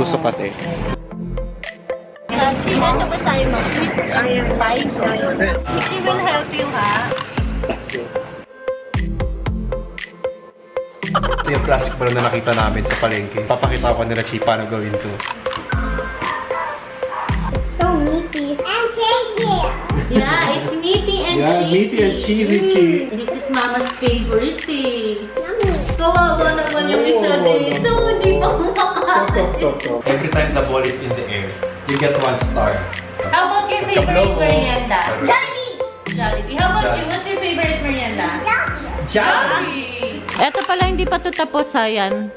Tusok ate. Sino ito ba sa'yo mo? Sweet and spice. She will help you, ha? Ito yung plastic balloon na nakita namin sa palengke. Papakita ko nila Chi paano gawin to. So meaty. And cheesy. Yeah, it's meaty and Yeah, cheesy. meaty and cheesy, Chi. This is Mama's favorite eh. Kawawa naman yung isa dito. Hindi pa kumakain. Every time the ball is in the air, you get one star. How about your favorite merienda? Jollibee. Jollibee. How about you? What's your favorite merienda? Jollibee. Jollibee. Ito pala hindi pa to tapos, Hayan.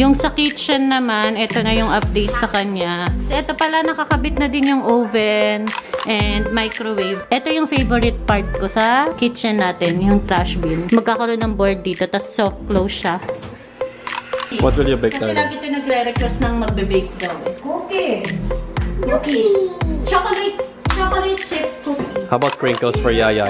Yung sa kitchen naman, ito na yung update sa kanya. Ito pala, nakakabit na din yung oven and microwave. Ito yung favorite part ko sa kitchen natin, yung trash bin. Magkakaroon ng board dito, tapos soft close siya. What will you bake Kasi lagi ito nagre-request ng magbe-bake daw. Cookies! Cookies! Chocolate, chocolate chip cookie. How about crinkles for Yaya?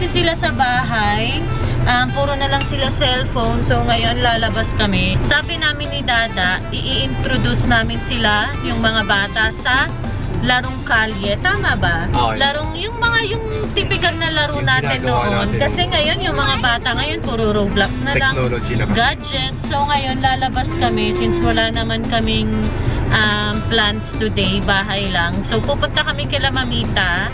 Kasi sila sa bahay. Um, puro na lang sila cellphone. So, ngayon lalabas kami. Sabi namin ni Dada, i-introduce namin sila, yung mga bata, sa larong kalye. Tama ba? Larong, yung mga, yung typical na laro Yung natin noon. natin. Kasi ngayon, yung mga bata ngayon, puro Roblox na lang Technology kasi. gadgets. So ngayon lalabas kami since wala naman kaming um, plans today, bahay lang. So pupunta kami kila Mamita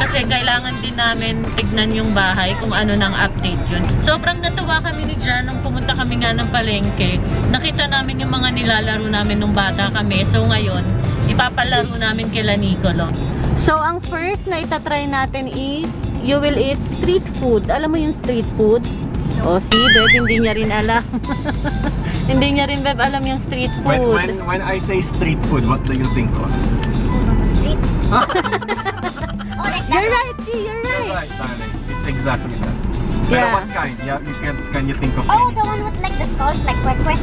kasi kailangan din namin tignan yung bahay kung ano nang update yun. Sobrang natuwa kami ni Jan nung pumunta kami nga ng palengke. Nakita namin yung mga nilalaro namin nung bata kami. So ngayon, ipapalaro namin kila Nicolo. So ang first na itatry natin is you will eat street food. Alam mo yung street food? O si Beb, hindi niya rin alam. hindi niya rin Beb alam yung street When, food. when, when I say street food, what do you think of? Street. oh, that's You're right, Chi, you're right. Right, darling. It's exactly that. Pero Yeah. what kind? Yeah, you can, can you think of Oh, any? the one with like the skulls, like quick, quick.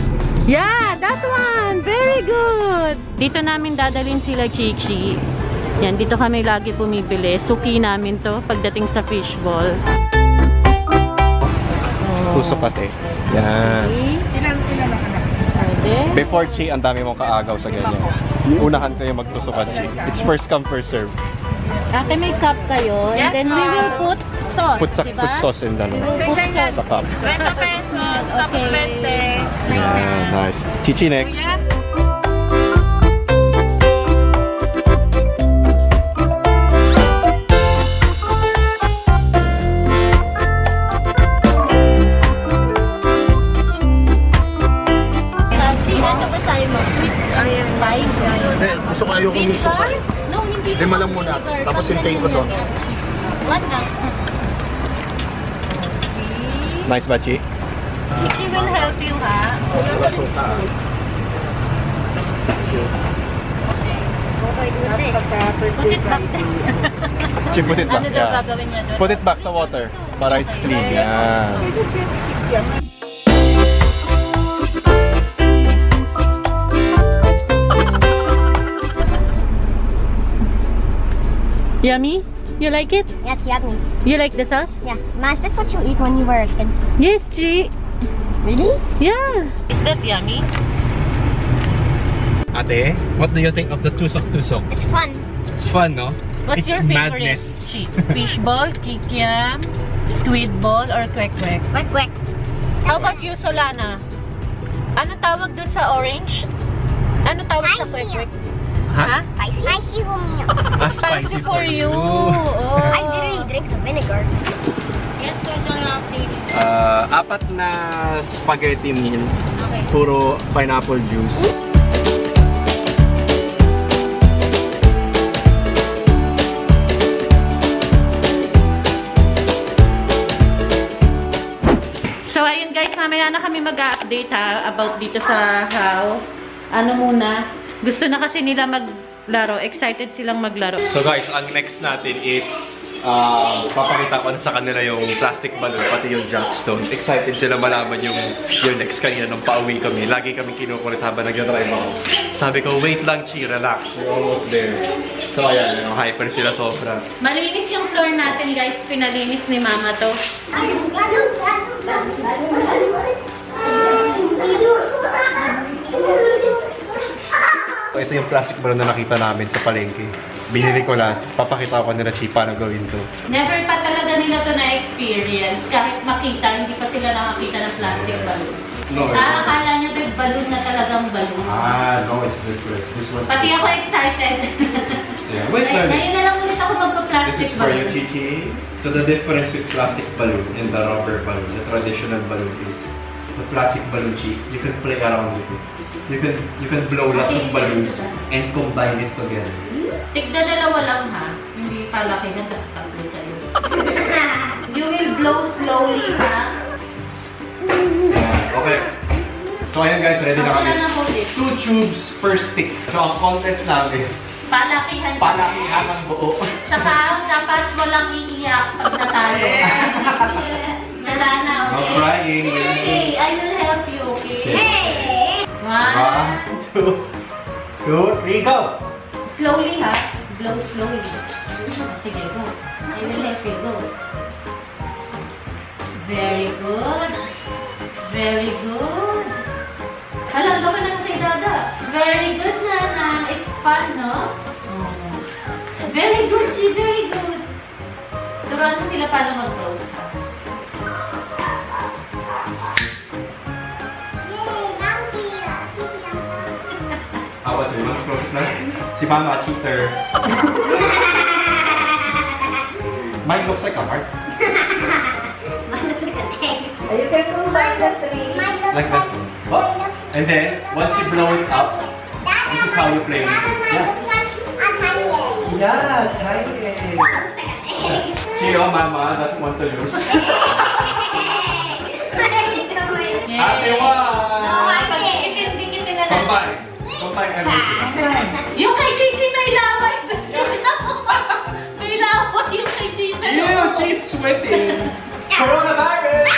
Yeah, that one. Very good. Dito namin dadalhin sila Chichi. Yan, dito kami lagi bumibili. Suki namin to pagdating sa fishball. Oh. Tusok ate. Yan. Pwede. Before Chi, ang dami mong kaagaw sa ganyan. Unahan kayo magtusukan Chi. It's first come, first serve. Ate, may cup kayo. And Yes, then we will put sauce, Put, sa, diba? put sauce in the, will put sauce. sa cup. 20 pesos, tapos Okay. 20. Like Yan, that. nice. Chichi next. Yes. Tapos hintayin ko to. One lang. Nice ba, Chi? She will help you, ha? Wala suka. Put it back there. Chi, put it back. Ano daw Yeah. gagawin niya doon? Put it back sa water para it's clean. Yan. Yummy? You like it? That's yummy. You like the sauce? Yeah. Ma, is this what you eat when you were a kid? Yes, Chi. Really? Yeah. Is that yummy? Ate, what do you think of the tusok-tusok? It's fun. It's fun, no? What's it's your favorite? madness. Chi? Fish ball, kikiam, squid ball, or kwek-kwek? Quick, quick. How about you, Solana? Ano tawag dun sa orange? Ano tawag sa kwek-kwek? Ha? Spicy. Spicy umi. Ah, Spicy for you. Oh. I didn't really drink the vinegar. Yes, ko ito update. Ah, apat na spaghetti meal. Okay. Puro pineapple juice. So, So, ayun guys, mamaya na kami mag-update ha, about dito sa house. Ano muna, gusto na kasi nila maglaro. Excited silang maglaro. So guys, ang next natin is uh, papakita ko na sa kanila yung plastic balloon, pati yung jackstone. Excited sila malaman yung, yung next kanina nung pauwi kami. Lagi kami kinukulit habang nag-drive ako. Sabi ko, wait lang, Chi, relax. We're almost there. So ayan, you know, hyper sila sobra. Malinis yung floor natin guys. Pinalinis ni mama to. So, ito yung plastic balloon na nakita namin sa palengke. Binili ko na. Papakita ko nila, Chi, paano gawin to. Never pa talaga nila to na-experience. Kahit makita, hindi pa sila nakakita ng plastic balloon. No, Ah, akala niya big balloon na talagang balloon. Ah, no, it's different. This one's Pati ako excited. Yeah, wait, me- ngayon na lang ulit ako This magpa-plastic is for you, balloon. Chichi. So the difference with plastic balloon and the rubber balloon, the traditional balloon is the plastic balloon, Chi, you can play around with it. You can you can blow lots of balloons and combine it together. Tigda dalawa lang ha. Hindi palaki na tapos tatlo kayo. You will blow slowly ha. Okay. So ayan guys, ready na kami. Two tubes per stick. So ang contest namin, Palakihan. palakihan ng buo. Saka dapat walang iiyak pag natalo. Wala na, No okay? crying. Okay, I will help you, okay? One. One, two, two, three, go! Slowly ha. Blow slowly. Sige, go. Help you, go. Very good. Very good. Hala, gawin na kay Dada. Very good, Nana. It's fun, no? Oh. Very good, Chi. Very good. Turuan mo sila paano mag-close, close na. Si Mama, cheater. Mine looks like a heart. You can go back the tree. Like that. Oh. And then, once you blow it up, this is how you play with it. Yeah. Yeah, try it. Chio, Mama doesn't want to lose. Ate, one! Combine everything. Yung kay Chichi may laway. may laway yung kay Chichi. You cheat sweating. Coronavirus.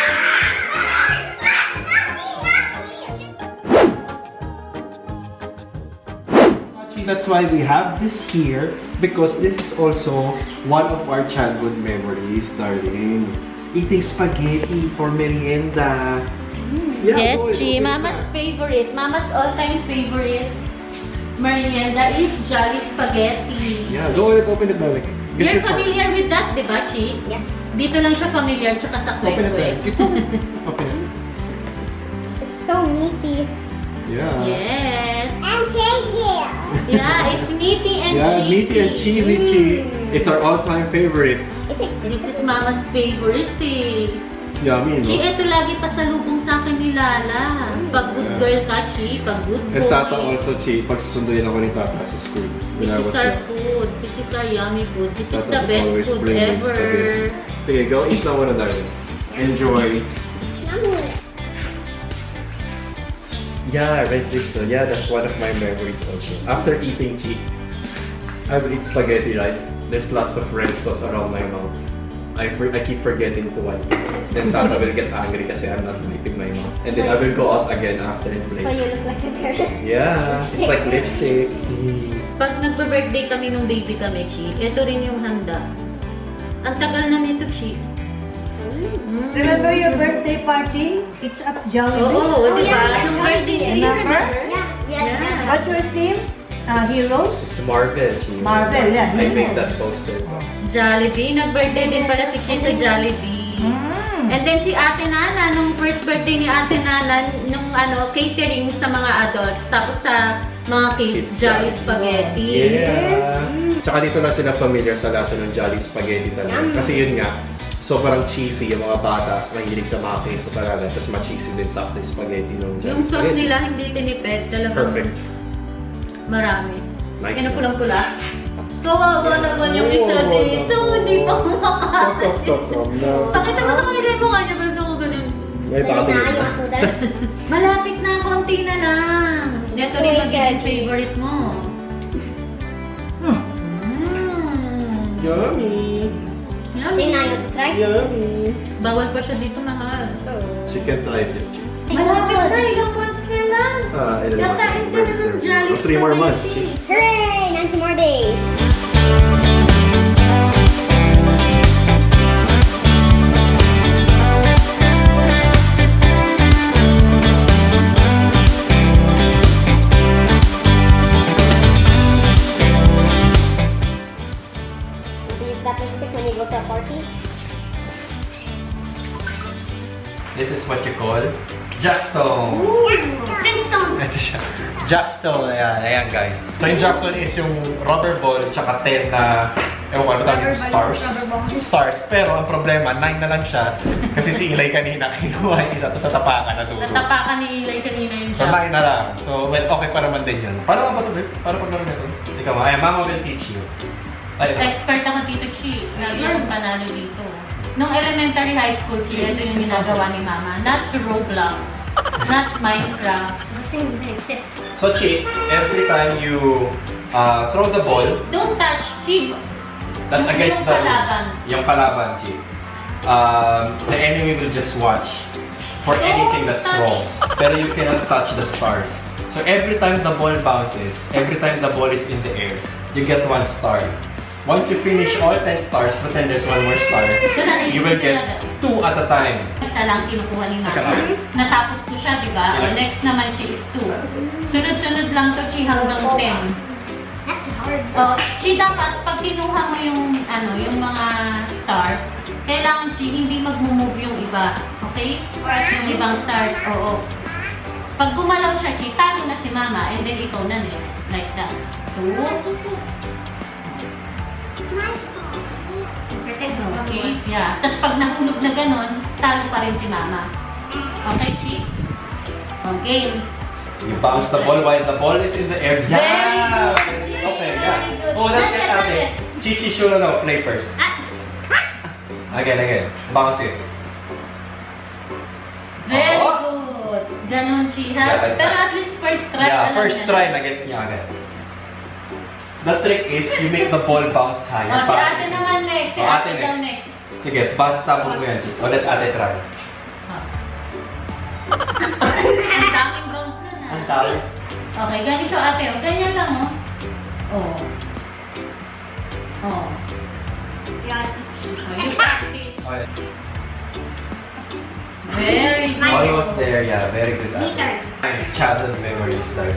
That's why we have this here because this is also one of our childhood memories, darling. Eating spaghetti for merienda. Yeah, Yes, go, Chi. open Mama's favorite, Mama's all-time favorite merienda is Jolly Spaghetti. Yeah, go ahead, open it. Get You're familiar with that, di ba, Chi? Yeah. Dito lang siya familiar, tsaka sa Open it, kwek darling. It's open. Open it. It's so meaty. Yeah. Yes. And cheesy. Yeah, it's meaty and yeah, cheesy. meaty and cheesy cheese. It's our all-time favorite. It is. This is Mama's favorite eh. Yummy, no? Chi, eto lagi pasalubong sa akin ni Lala. Pag good girl ka, Chi. Pag good boy. And Tata also, Chi, pag susunduin ako ni Tata sa school. This is our food. This is our yummy food. This is the would best food ever. Sige, go eat na muna, darling. Enjoy. Yeah, red lips. So yeah, that's one of my memories also. After eating Chi, I will eat spaghetti, right? There's lots of red sauce around my mouth. I, for, I keep forgetting to wipe. Then Tata will get angry kasi I'm not wiping my mouth. And then I will go out again after and So play. you look like a girl. Yeah, it's like lipstick. Pag nagbe-birthday kami nung baby kami, Chi, ito rin yung handa. Ang tagal na nito, Chi. Mm. Remember your birthday party? It's at Jollibee. Oo, Oh, di ba? yeah, Nung birthday, do you Remember? remember? Yeah. Yeah. Yeah. What's your theme? Uh, heroes? It's Marvel, Chi. Marvel, yeah. I make that poster. Jollibee. Nag-birthday din pala si Chi sa Jollibee. Mm. And then si Ate Nana, nung first birthday ni Ate Nana, nung ano, catering sa mga adults, tapos sa mga kids, Kids Jolly. Spaghetti. Yeah! Tsaka dito lang sila familiar sa lasa ng Jolly Spaghetti talaga. Yum. Kasi yun nga, sobrang cheesy yung mga bata, mahilig sa mga queso talaga. Tapos ma-cheesy din yung spaghetti ng Jolly Yung sauce nila hindi tinipid, talagang Perfect. Marami. Nice. Kaya na pulang-pula. Kawawa naman yung isa dito, hindi pa kumakain. Pakita mo sa kanila yung mukha niya, pero ako ganun. Na, want noodles? Malapit na, konti na lang. Ito rin magiging favorite mo. Hmm. Mm. Yummy! Yummy. To try? Yummy! Bawal pa siya dito, mahal. Chicken try Malapit na, ilang lang. Ah, ilan Kakain months? ka na ng Jolly Oh, three more months, Spaghetti. Chi. Hooray! 90 more days. Jackstone, ayan, ayan guys. So yung Jackstone is yung rubber ball tsaka 10 na, ewan ko ano tawag yung stars. Yung stars. Pero ang problema, 9 na lang siya. Kasi si Eli kanina kinuha yung isa to sa tapakan na dulo. Natapakan ni Eli kanina yung So siya. 9 na lang. So well, okay pa naman din yun. Paano ba ito, babe? Paano pag naman ito? Ikaw, ayan, mama will teach you. Ay. Expert ako Tito Chi. Lagi akong panalo dito. Nung elementary high school, Chi, ito yung ginagawa ni Mama. Not Roblox. Not Minecraft. Same exist. So Chi, every time you uh, throw the ball, Don't touch, Chi. That's Yung against the palaban. rules. Yung palaban, Chi. Um, the enemy will just watch for Don't anything that's touch. wrong. Pero you cannot touch the stars. So every time the ball bounces, every time the ball is in the air, you get one star. Once you finish all 10 stars, pretend there's one more star, you will get two at a time. Isa lang kinukuha ni Mama. lang. Natapos ko siya, di ba? Ilan? next naman, Chi is 2. Sunod-sunod lang to, Chi, hanggang 10. That's hard. Oh, Chi, dapat pag kinuha mo yung, ano, yung mga stars, kailangan, Chi, hindi mag-move yung iba. Okay? Yung ibang stars, oo. Pag gumalaw siya, Chi, talo na si Mama, and then ikaw na next. Like that. Two. Okay? Yeah. Tapos pag nahulog na ganun, talo pa rin si Mama. Okay, Chi? Okay. You bounce the ball while the ball is in the air. Very Yeah! good, Chi. Okay, Very yeah. good. Oh, that's it, ate. yet. Chichi, sure no, play first. Again, again. Bounce it. Very Oo. good. Ganon, Chi, ha? Yeah, like Pero at least first try, Yeah, first try na gets niya agad. The trick is you make the ball bounce higher. Oh, si ate naman next. Si Oh, ate ate next. next. Sige, basta tapos mo yan, Chi. O, let ate try. Oh. Ang daming bounce na na. Ang tawag. Okay, ganito ate. O, ganyan lang, oh. Oh. Oh. Yeah. Oh, you practice. Okay. Very good. Almost there, yeah. Very good. Me ate. turn. Childhood memories tayo.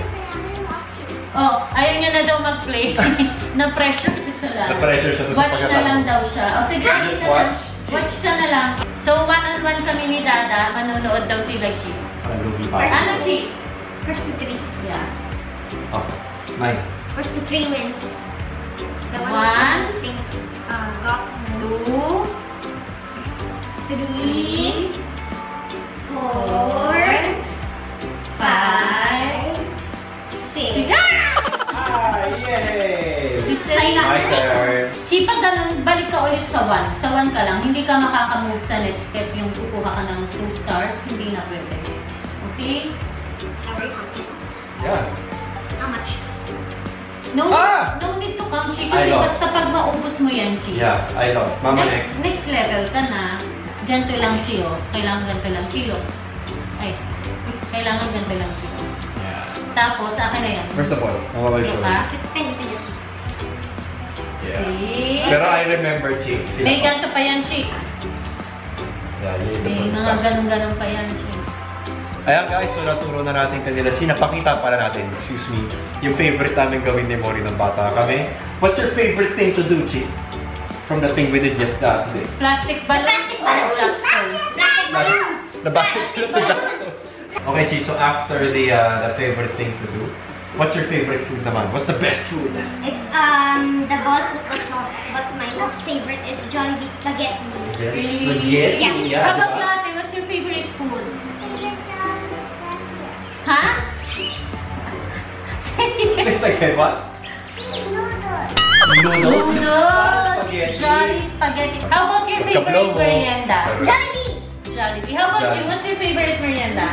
Oh, ayaw niya na daw mag-play. Na-pressure si Solan. Na-pressure siya sa Watch na pagkatapos. lang daw siya. O sige, isa na. watch. Watch ka na lang. So, one-on-one kami ni Dada. Manonood daw sila, Chi. Ano, Chi? First to three. Yeah. Oh, nine. First to three wins. The one, One. things uh, got Two. three, four, sa one. Sa one ka lang. Hindi ka makakamove sa next step yung kukuha ka ng two stars. Hindi na pwede. Okay? Yeah. How much? No, Ah! no need to count, Chi. Kasi basta pag maubos mo yan, Chi. Yeah, I lost. Mama next, next. next level ka na. Ganito lang, Chi, oh. Kailangan ganito lang, Chi, oh. Ay, kailangan ganito lang, Chi. oh. Tapos, sa akin na yan. First of all, ka. you. If it's ten, you can just. Yeah. See? Pero I remember, Chi. Sila May ganito pa yan, Chi. Yeah, yun May mga ganun-ganun pa yan, Chi. Ayan guys, so naturo na natin kanila. Chi, napakita pala natin, excuse me, yung favorite namin gawin ni Mori ng bata kami. What's your favorite thing to do, Chi? From the thing we did just today. Plastic balloons. Plastic balloons. Plastic balloons. The bakit sila sa? Okay, Chi, so after the uh, the favorite thing to do, what's your favorite food naman? What's the best food? It's um the balls with the sauce, but my most favorite is Jollibee spaghetti. Really? Spaghetti, Yeah. yeah, How about diba? Latte? What's your favorite food? Ha? Say it again, what? Noodles. Noodles. Spaghetti. Jolly spaghetti. How about your favorite Pagka-blow mo. merienda? Jollibee. Jollibee. How about you? What's your favorite merienda?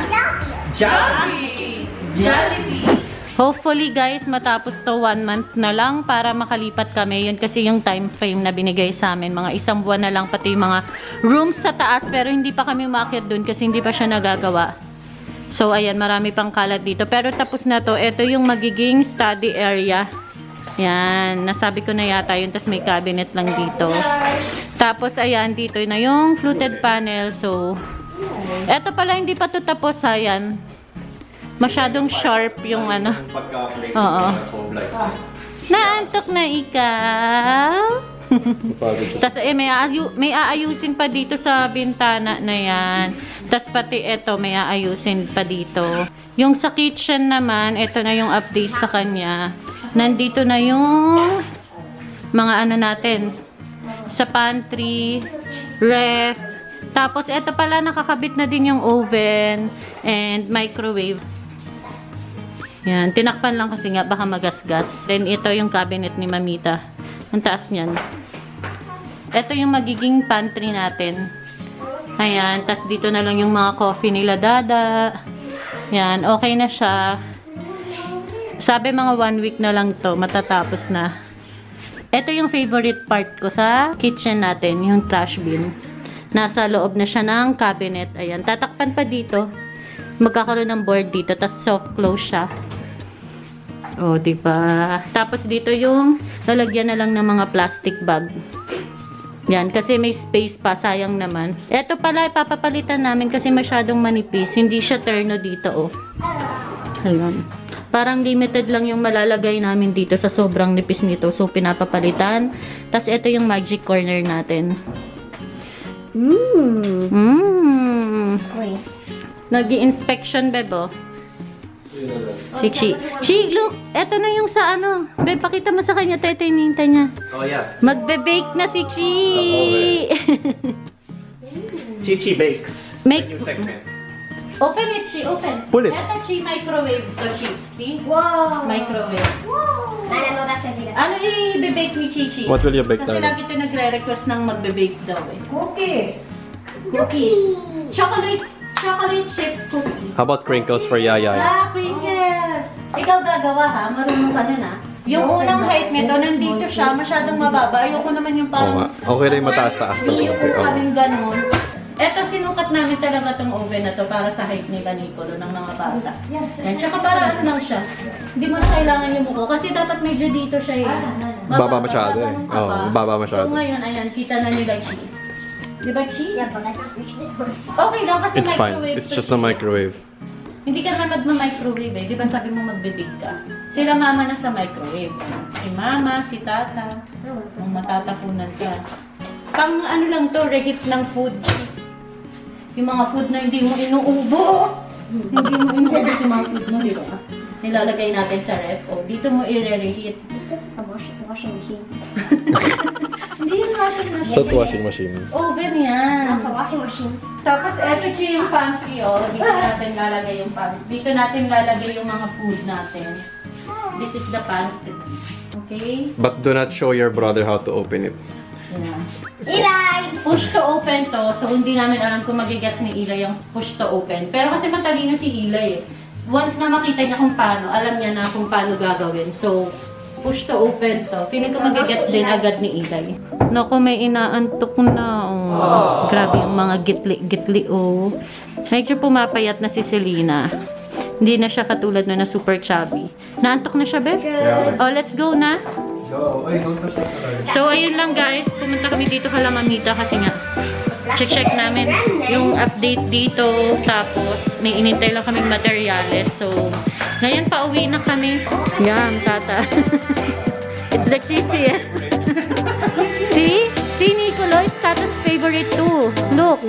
Jollibee! Jollibee! Hopefully guys, matapos to one month na lang para makalipat kami. Yun kasi yung time frame na binigay sa amin. Mga isang buwan na lang pati yung mga rooms sa taas. Pero hindi pa kami umakyat dun kasi hindi pa siya nagagawa. So ayan, marami pang kalat dito. Pero tapos na to. Ito yung magiging study area. Yan, nasabi ko na yata yun. Tapos may cabinet lang dito. Tapos ayan, dito na yung fluted panel. So, eto pala hindi pa to tapos. Ayan. Masyadong sharp yung ano. Pagka-place Oo. lights. Naantok na ikaw? Tapos eh, may, aayu may aayusin pa dito sa bintana na yan. Tapos pati ito, may aayusin pa dito. Yung sa kitchen naman, ito na yung update sa kanya. Nandito na yung mga ano natin. Sa pantry, ref. Tapos ito pala, nakakabit na din yung oven and microwave. Yan, tinakpan lang kasi nga baka magasgas. Then ito yung cabinet ni Mamita. Ang taas niyan. Ito yung magiging pantry natin. Ayan, tas dito na lang yung mga coffee nila dada. Yan, okay na siya. Sabi mga one week na lang to, matatapos na. Ito yung favorite part ko sa kitchen natin, yung trash bin. Nasa loob na siya ng cabinet. Ayan, tatakpan pa dito. Magkakaroon ng board dito, tas soft close siya. O, oh, diba? Tapos dito yung lalagyan na lang ng mga plastic bag. Yan, kasi may space pa, sayang naman. Ito pala, ipapapalitan namin kasi masyadong manipis. Hindi siya terno dito, oh. Ayun. Parang limited lang yung malalagay namin dito sa sobrang nipis nito. So, pinapapalitan. Tapos, ito yung magic corner natin. Mmm. Mmm. Wait. Nag-inspection, bebo. Si Chi. Chi, look! Ito na yung sa ano. Beb, pakita mo sa kanya. Tete, hinihintay niya. Oh yeah. Magbe-bake na si Chi! Chichi Bakes. Make- new segment. open it, Chi. Open. Pull it. Ito, Chi, microwave to, Chi. See? Whoa. Microwave. Whoa. I didn't know that's a video. Ano i-bake ni Chi, Chi? What will you bake, Kasi lagi ito nagre-request ng magbe-bake daw eh. Cookies. Cookies. Chocolate. Chocolate chip cookie. How about crinkles for Yaya? Ah, crinkles! Ikaw gagawa ha, marunong ka nun ha. Yung unang height nito, nandito siya, masyadong mababa. Ayoko naman yung parang... Nga. Okay na yung mataas-taas na Hindi konti. yung kaming ganun. Eto, sinukat namin talaga tong oven na to para sa height nila Nicolo ng mga bata. Yan, tsaka para ano lang siya. Hindi mo na kailangan yung muko kasi dapat medyo dito siya eh. Baba masyado eh. Oo, baba masyado. So ngayon, ayan, kita na nila Chi. Di ba Chi? Yeah, but I can't reach this one. Okay lang kasi It's fine. microwave It's to, just Chi. a microwave. Hindi ka naman magma-microwave eh. Di ba sabi mo magbe-bake ka? Sila mama na sa microwave. Si mama, si tata. Kung matatapunan ka. Pang ano lang to, rehit ng food. Yung mga food na hindi mo inuubos. hindi mo inuubos yung mga food mo, di ba? Nilalagay natin sa ref. O, dito mo i-reheat. This like a washing machine. Hindi yung washing machine. Sa washing machine. Oven yan. That's a washing machine. Tapos, eto siya yung pantry, oh. Dito natin lalagay yung pantry. Dito natin lalagay yung mga food natin. This is the pantry. Okay? But do not show your brother how to open it. Yeah. Eli! Push to open to. So, hindi namin alam kung magigets ni Ilay yung push to open. Pero kasi matalino si Ilay eh. Once na makita niya kung paano, alam niya na kung paano gagawin. So, push to open to. Feeling ko magigets din agad ni Ilay. Naku, may inaantok na. Oh. Grabe yung mga gitli-gitli. Oh. Medyo pumapayat na si Selena. Hindi na siya katulad na na super chubby. Naantok na siya, Beb? Oh, let's go na. So, ayun lang guys. Pumunta kami dito kala Mamita kasi nga check-check namin yung update dito. Tapos, may inintay lang kaming materyales. So, ngayon pa uwi na kami. Yum, tata. it's the cheesiest. See? See, Nicolo? It's tata's favorite too. Look.